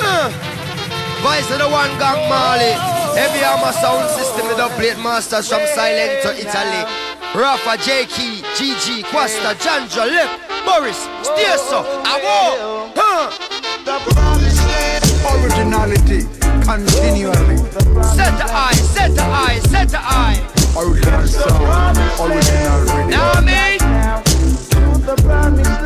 Uh, Vice of the one gang Mali. Heavy Hammer sound system with the plate masters from Salento Italy. Rafa, J Key, GG, Quasta, Jandra, Lip, Boris, Stieso, Amo. Huh. Originality continually. Set the eye, set the eye, set the eye. Original sound, original. Now. Heavy Hammer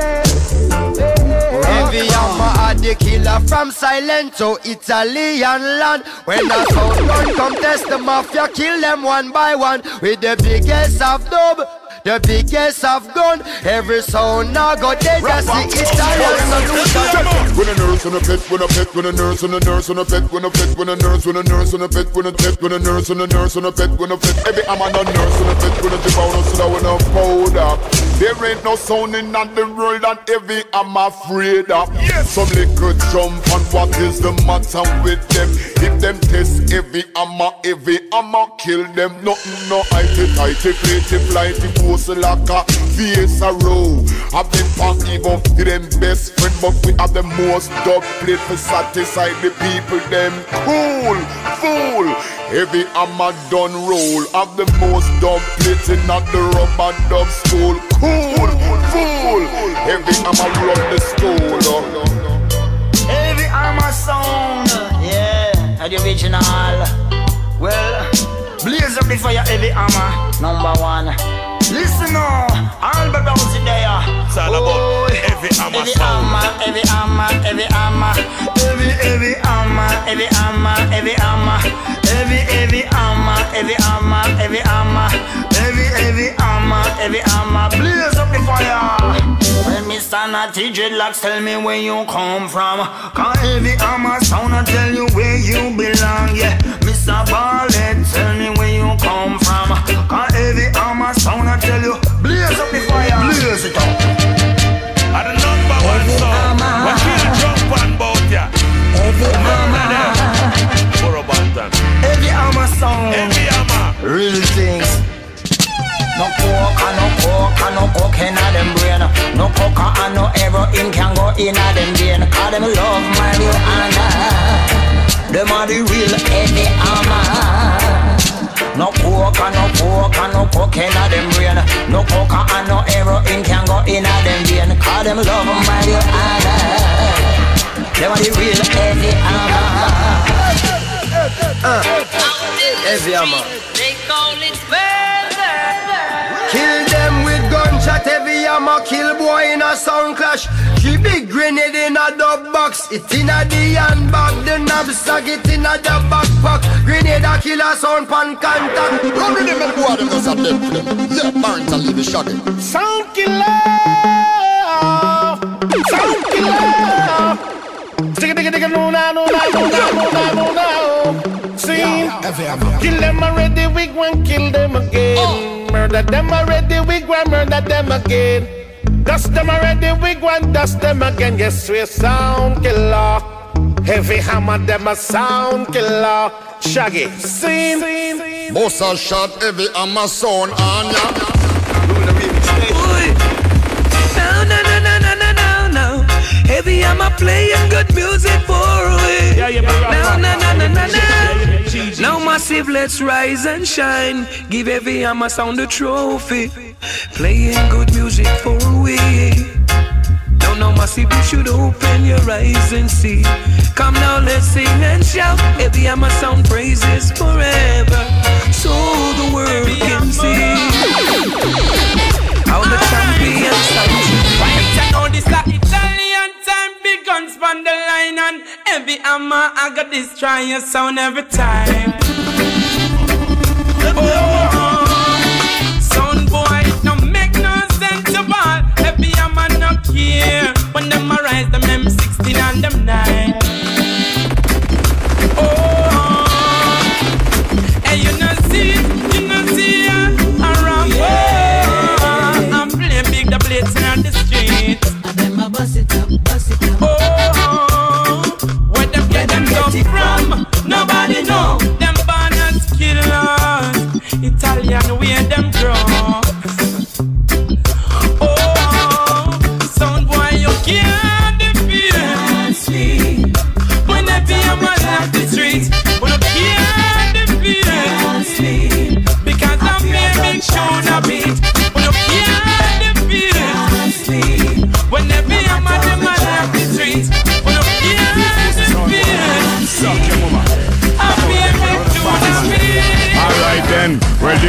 the killer from Salento Italian land. When the sound come test the mafia, kill them one by one with the biggest of dub. The biggest of gun, every sound now go dead. That's the Italian solution. When a nurse on a pet, when a pet, when a nurse on a nurse on a pet, when a pet, when a nurse, when a nurse on a pet, when a pet, when a nurse on a nurse on a pet, when a pet. Every am a nurse on a pet, when a jib out of slow and a powder. There ain't no sound in the world that every am afraid of. Yes. Some little jump and what is the matter with them? If them test every amma, every amma kill them. Nothing no icy, tighty, pretty, flighty, post like a face a row. Have been punk even for them best friend, but we have the most dub plate for satisfy the people. Them cool, fool. Every amma done roll. Have the most dub plates in at the rubber dub school. Cool, fool. Every amma run the school. Oh. Every armor sound, yeah, the original. Well, blaze up the fire, every armor, number one. Listen oh. now, all the bells in there. It's all about every armor every sound. armor, every armor, every armor, every every armor, every armor, every armor, every every armor, every armor, every armor, every every armor, every armor. Blaze up the fire. When me stand at the dreadlocks, tell me where you come from. Cause every armor sound I tell you where you belong. Yeah, Mr. Ballet, tell Real things. No coke and no coke and no coke in them brain. No coke and no heroin can go in a them vein. Cause them love marijuana. Them are the real heavy hammer. No coke and no coke and no coke in them brain. No coke and no heroin can go in a them vein. Cause them love marijuana. Them are the real heavy hammer. Heavy hammer. Heavy hammer, kill boy in a sound clash. She big grenade in a dub box, it in a the handbag, the knapsack, it in a the backpack. Grenade a killer sound pan contact. Run with them and go them, just a dead for them. Yeah, burn and leave the shaggy. Sound killer, sound killer. Digga digga digga no na no na no na no na no na. See, kill them already, we gon' kill them again. Murder them already, we gon' murder them again. Dust them already, we gon' dust them again. Yes, we a sound killer. Heavy hammer, them a sound killer. Shaggy, scene. Boss a shot heavy hammer sound on ya. No, no, no, no, no, no, no, no. Heavy, I'm a massive, let's rise and shine. Give I'm a sound a trophy. Playing good music for we. Now, now, massive, you should open your eyes and see. Come now, let's sing and shout. I'm a sound praises forever. So the world can see. How the champion sound. Right, I know this a Italian time, big guns on the line and every hammer I got destroy your sound every time. When them arise them M16 and them 9. Oh, and you know see, you know see, uh, around. Oh, I'm playing big the blades in the street. Them a bust it up, bust it up. Oh,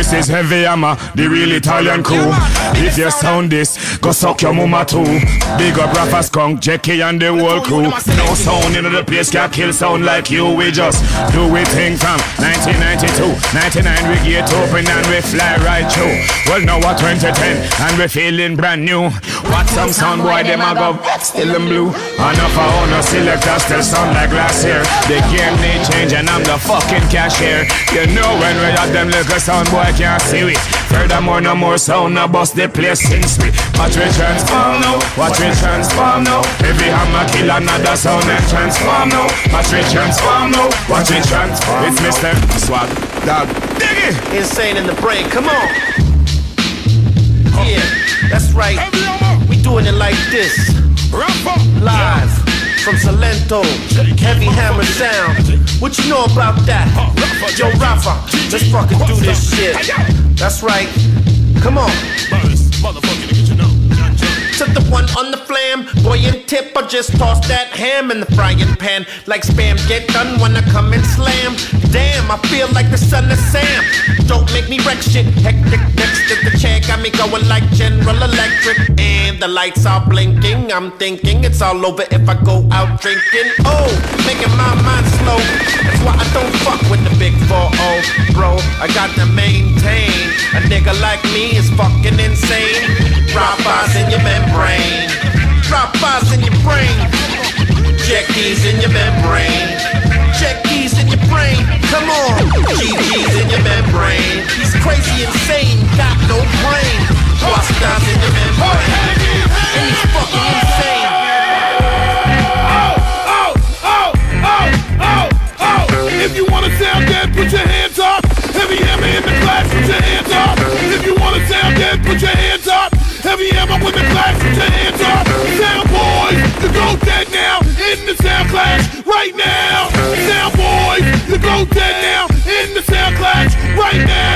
This is Heavy Hammer, the real Italian crew. If you sound this, go suck your mama too. Big up Rafa Skunk, Jackie and the whole crew. No sound in the place can kill sound like you. We just do we thing from 1992. 99 we get open and we fly right through. Well now what 2010 and we feeling brand new. What some sound boy them a go still in blue. Enough of own no selector still sound like last year. The game need change and I'm the fucking cashier. You know when we have them little sound boy can't see it. Furthermore no more sound no bust the place since we. Watch we transform now. Watch we transform now. Every hammer kill another sound and transform now. Watch we transform now. Watch we transform. It's Mr. Swag Dog. Dig it. Insane in the brain, come on. Oh. Yeah, that's right. We doing it like this. Live from Salento, heavy hammer sound. What you know about that? Yo, Rafa, let's fucking do this shit. That's right. Come on. To the one on the flam, boy and tip, I just toss that ham in the frying pan. Like spam, get done when I come and slam. Damn, I feel like the son of Sam. Don't make me wreck shit. Hectic next to the chair, got me going like General Electric. And the lights are blinking. I'm thinking it's all over if I go out drinking. Oh, making my mind slow. That's why I don't fuck with the big 4 bro. I got to maintain. A nigga like me is fucking insane. Drop eyes in your membrane. Drop eyes in your brain. Check keys in your membrane. Check keys in your brain. Come on. GG's in your membrane. He's crazy, insane, right now.